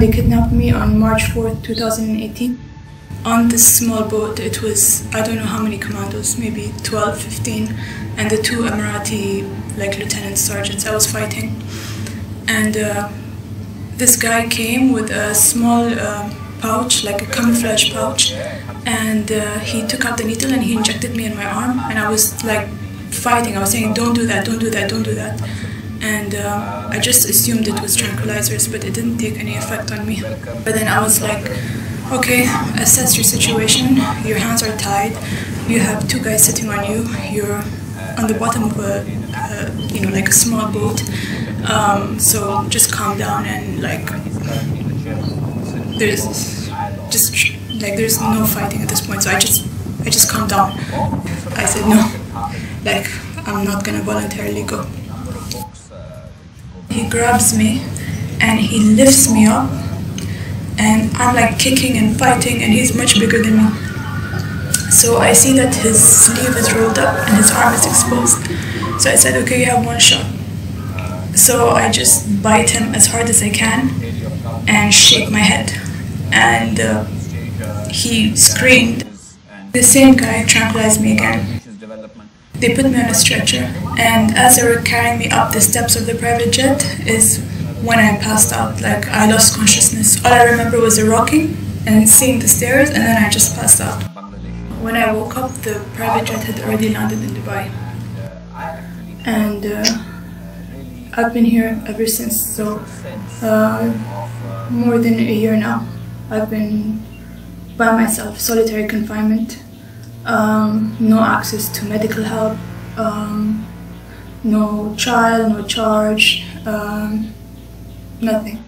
they kidnapped me on March 4th, 2018. On this small boat, it was, I don't know how many commandos, maybe 12, 15, and the two Emirati, like lieutenant sergeants I was fighting. And uh, this guy came with a small uh, pouch, like a camouflage pouch, and uh, he took out the needle and he injected me in my arm, and I was like fighting. I was saying, "Don't do that! Don't do that! Don't do that!" And uh, I just assumed it was tranquilizers, but it didn't take any effect on me. But then I was like, "Okay, assess your situation. Your hands are tied. You have two guys sitting on you. You're on the bottom of a, uh, you know, like a small boat. Um, so just calm down and like, there's just like there's no fighting at this point. So I just, I just calmed down. I said no, like I'm not gonna voluntarily go. He grabs me and he lifts me up, and I'm like kicking and fighting, and he's much bigger than me. So I see that his sleeve is rolled up and his arm is exposed. So I said, okay, you have one shot. So I just bite him as hard as I can and shake my head. And uh, he screamed. The same guy tranquilized me again. They put me on a stretcher, and as they were carrying me up the steps of the private jet, is when I passed out. Like I lost consciousness. All I remember was the rocking and seeing the stairs, and then I just passed out. When I woke up, the private jet had already landed in Dubai, and uh, I've been here ever since. So uh, more than a year now, I've been by myself, solitary confinement, um, no access to medical help, um, no trial, no charge, um, nothing.